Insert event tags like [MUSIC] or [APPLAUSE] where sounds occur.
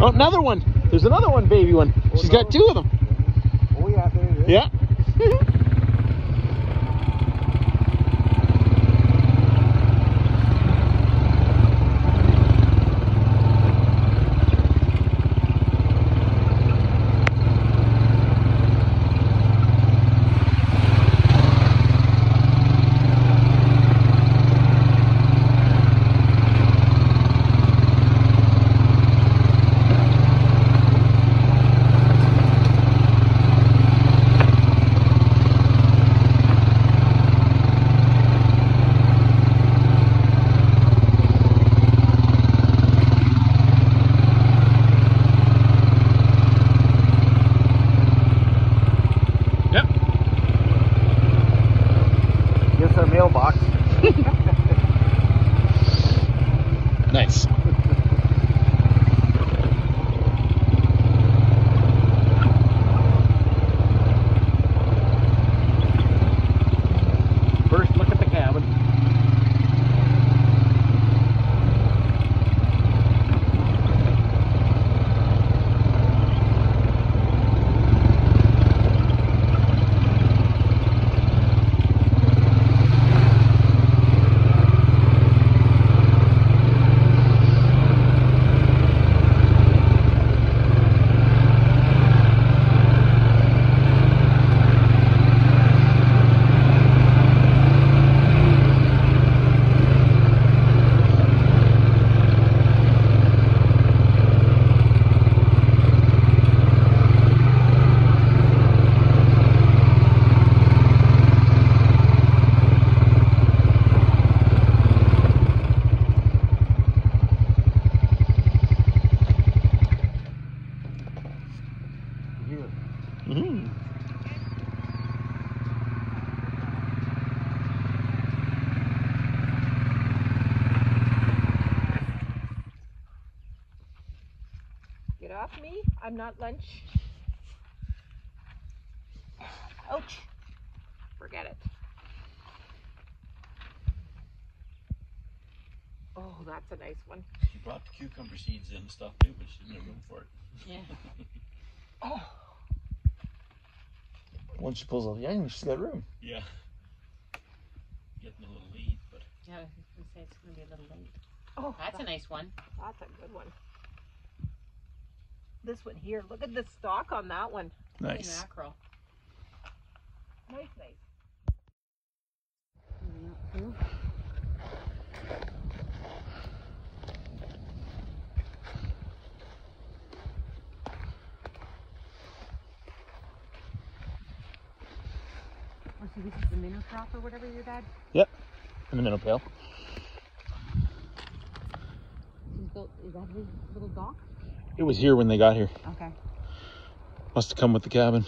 Oh, another one. There's another one, baby one. She's got two of them. Oh yeah, there it is. Yeah. [LAUGHS] mailbox. [LAUGHS] [LAUGHS] Nice. Here. Mm. Get off me. I'm not lunch. Ouch. Forget it. Oh, that's a nice one. She brought the cucumber seeds and stuff too, but she didn't have room for it. Yeah. [LAUGHS] Oh, Once she pulls all the onions, she's got room. Yeah. Getting a little late, but Yeah, I was gonna say it's gonna be a little late. oh, That's a nice one. that's a good one. This one here. Look at the stalk on that one. Holy Nice. Mackerel. Nice, nice. Oh, so this is the minnow crop or whatever your dad Yep, In the minnow pail. Is that his little dock? It was here when they got here. Okay. Must have come with the cabin.